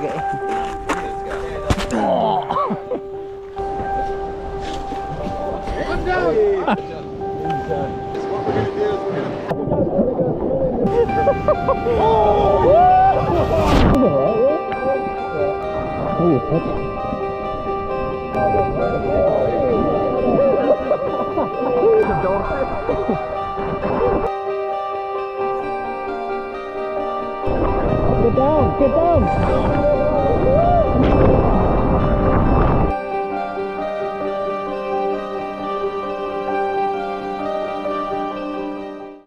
One down! Oh! Holy fuck. down, get down.